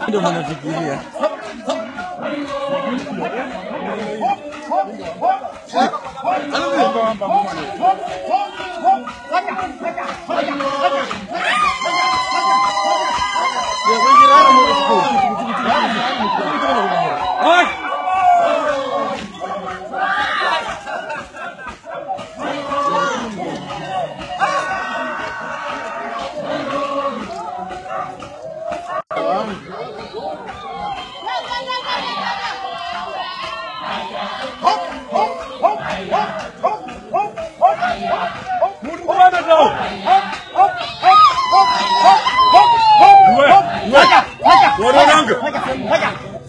Wazungu wa nini? Ndio What a hunger!